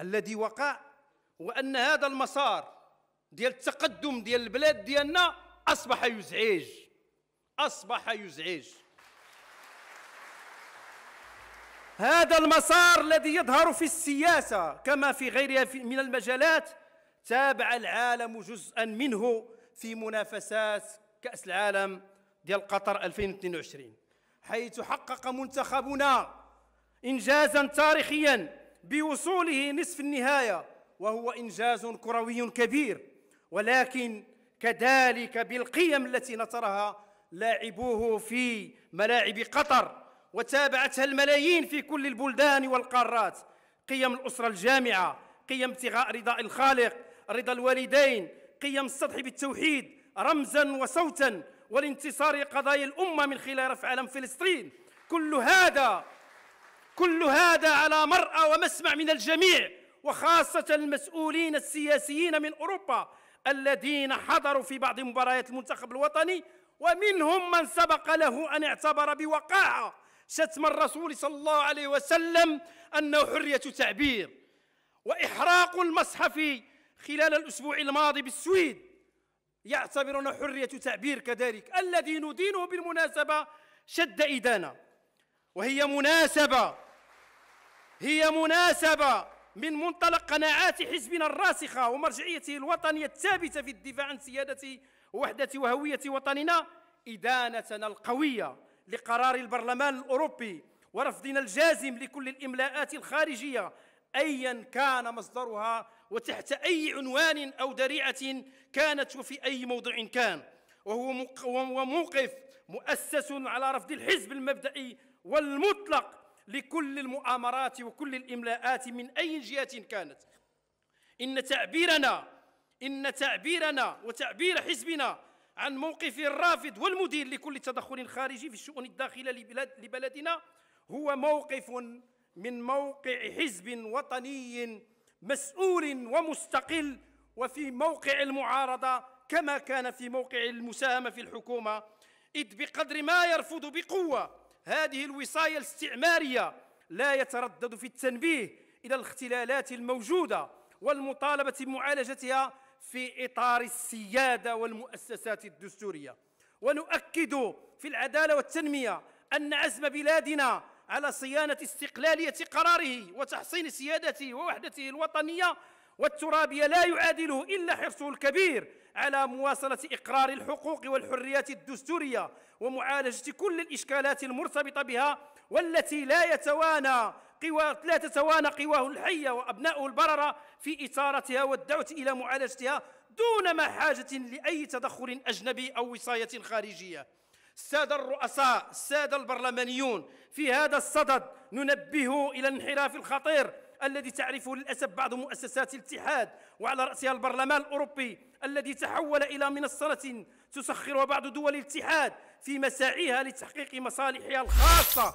الذي وقع هو أن هذا المسار ديال التقدم ديال البلاد ديالنا أصبح يزعج. أصبح يزعج. هذا المسار الذي يظهر في السياسة كما في غيرها من المجالات تابع العالم جزءا منه في منافسات كأس العالم ديال قطر 2022 حيث حقق منتخبنا إنجازا تاريخيا بوصوله نصف النهاية وهو إنجاز كروي كبير. ولكن كذلك بالقيم التي نطرها لاعبوه في ملاعب قطر وتابعتها الملايين في كل البلدان والقارات. قيم الأسرة الجامعة قيم ابتغاء رضاء الخالق رضا الوالدين قيم السطح بالتوحيد رمزا وصوتا والانتصار لقضايا الأمة من خلال رفع علم فلسطين. كل هذا كل هذا على مرأى ومسمع من الجميع وخاصة المسؤولين السياسيين من أوروبا الذين حضروا في بعض مباريات المنتخب الوطني ومنهم من سبق له أن اعتبر بوقاحة شتم الرسول صلى الله عليه وسلم أنه حرية تعبير وإحراق المصحف خلال الأسبوع الماضي بالسويد. يعتبرون حرية تعبير كذلك. الذي ندينه بالمناسبة شد إدانة وهي مناسبة هي مناسبة من منطلق قناعات حزبنا الراسخة ومرجعيته الوطنية الثابتة في الدفاع عن سيادة ووحدة وهوية وطننا إدانتنا القوية لقرار البرلمان الأوروبي ورفضنا الجازم لكل الإملاءات الخارجية أيا كان مصدرها وتحت أي عنوان أو ذريعة كانت وفي أي موضع كان. وهو موقف مؤسس على رفض الحزب المبدئي والمطلق لكل المؤامرات وكل الإملاءات من أي جهة كانت. إن تعبيرنا إن تعبيرنا وتعبير حزبنا عن موقف الرافض والمدير لكل تدخل خارجي في الشؤون الداخلة لبلدنا هو موقف من موقع حزب وطني مسؤول ومستقل وفي موقع المعارضة كما كان في موقع المساهمة في الحكومة. إذ بقدر ما يرفض بقوة هذه الوصاية الاستعمارية لا يتردد في التنبيه إلى الاختلالات الموجودة والمطالبة بمعالجتها في إطار السيادة والمؤسسات الدستورية. ونؤكد في العدالة والتنمية أن عزم بلادنا على صيانة استقلالية قراره وتحصين سيادته ووحدته الوطنية والترابية لا يعادله إلا حرصه الكبير على مواصلة إقرار الحقوق والحريات الدستورية ومعالجة كل الإشكالات المرتبطة بها والتي لا يتوانى قوى لا تتوانى قواه الحية وأبناؤه البررة في إثارتها والدعوة إلى معالجتها دون ما حاجة لأي تدخل أجنبي أو وصاية خارجية. السادة الرؤساء السادة البرلمانيون في هذا الصدد ننبه إلى الانحراف الخطير الذي تعرفه للأسف بعض مؤسسات الاتحاد وعلى رأسها البرلمان الأوروبي الذي تحول إلى منصة تسخرها بعض دول الاتحاد في مساعيها لتحقيق مصالحها الخاصة.